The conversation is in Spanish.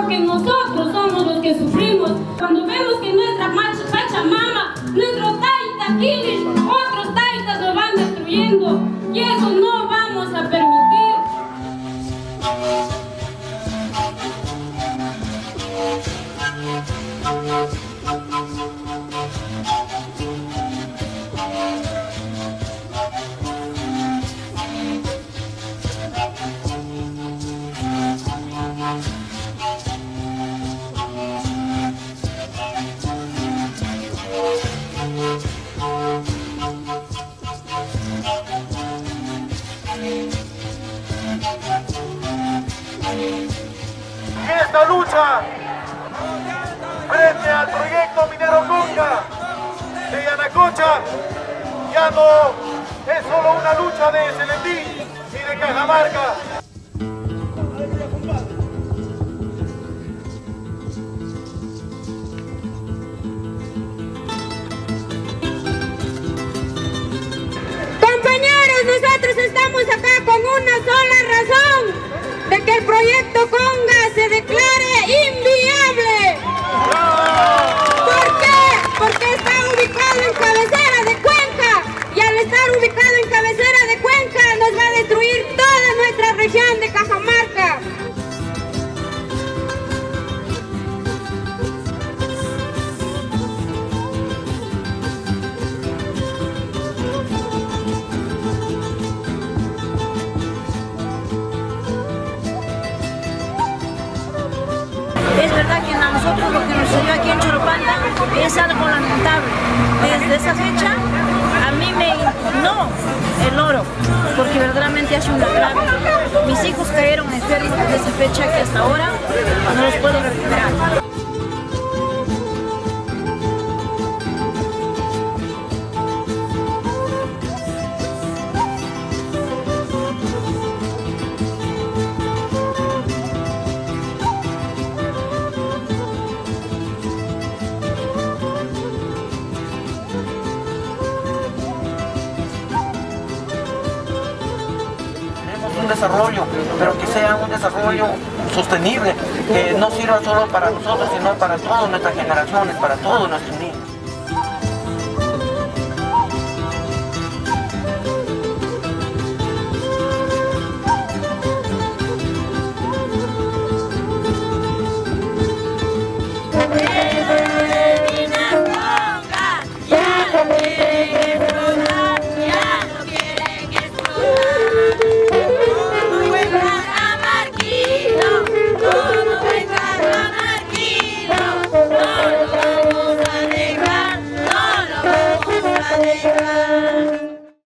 Porque nosotros somos los que sufrimos cuando vemos que nuestra Pachamama, nuestro Taita Kilish, otros Taitas lo van destruyendo y eso no vamos a permitir. Esta lucha frente al proyecto minero Conga de Yanacocha ya no es solo una lucha de Celendín y de Cajamarca. Compañeros, nosotros estamos acá con una estar ubicado en cabecera de Cuenca nos va a destruir toda nuestra región de Cajamarca. Es verdad que a nosotros lo que nos sucedió aquí en Choropanda es algo lamentable. Desde esa fecha agravio. Mis hijos cayeron enfermos desde esa fecha que hasta ahora no los puedo recuperar. Desarrollo, pero que sea un desarrollo sostenible, que no sirva solo para nosotros, sino para todas nuestras generaciones, para todos nuestros